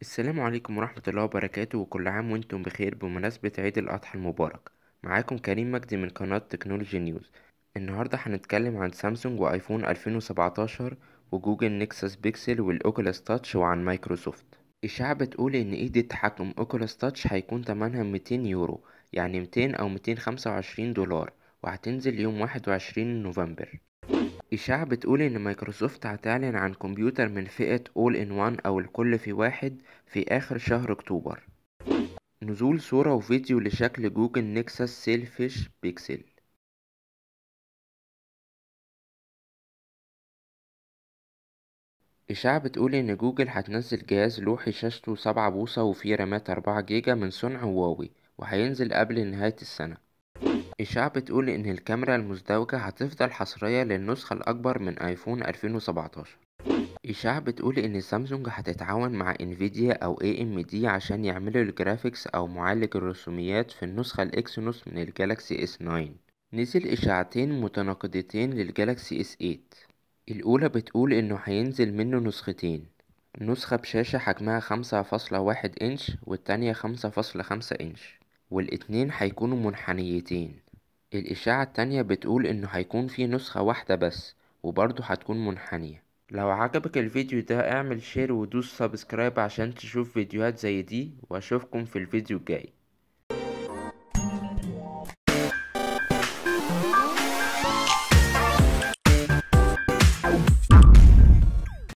السلام عليكم ورحمة الله وبركاته وكل عام وأنتم بخير بمناسبة عيد الأضحى المبارك. معاكم كريم مجدي من قناة Technology News. النهاردة هنتكلم عن سامسونج وآيفون 2017 وجوجل Nexus Pixel وال Oculus Touch وعن مايكروسوفت. إشاعة بتقول إن إيد التحكم Oculus Touch هيكون تمنها 200 يورو يعني 200 أو 225 دولار وهتنزل يوم 21 نوفمبر. إشاعة بتقول إن مايكروسوفت هتعلن عن كمبيوتر من فئة All in One أو الكل في واحد في آخر شهر أكتوبر. نزول صورة وفيديو لشكل جوجل Nexus Sailfish Pixel. إشاعة بتقول إن جوجل هتنزل جهاز لوحي شاشته سبعة بوصة وفيه رامات أربعة جيجا من صنع هواوي وهينزل قبل نهاية السنة. إشاعة بتقول إن الكاميرا المزدوجة هتفضل حصرية للنسخة الأكبر من آيفون 2017 إشاعة بتقول إن سامسونج هتتعاون مع إنفيديا أو AMD عشان يعملوا ال graphics أو معالج الرسوميات في النسخة ال Exynos من الجالاكسي إس 9 نزل إشاعتين متناقضتين للجالاكسي إس 8 الأولى بتقول إنه هينزل منه نسختين. نسخة بشاشة حجمها خمسة فاصلة واحد إنش والتانية خمسة فاصلة خمسة إنش. والاتنين هيكونوا منحنيتين. الإشاعة التانية بتقول إنه هيكون في نسخة واحدة بس وبرضه هتكون منحنية. لو عجبك الفيديو ده اعمل share ودوس subscribe عشان تشوف فيديوهات زي دي وأشوفكم في الفيديو الجاي.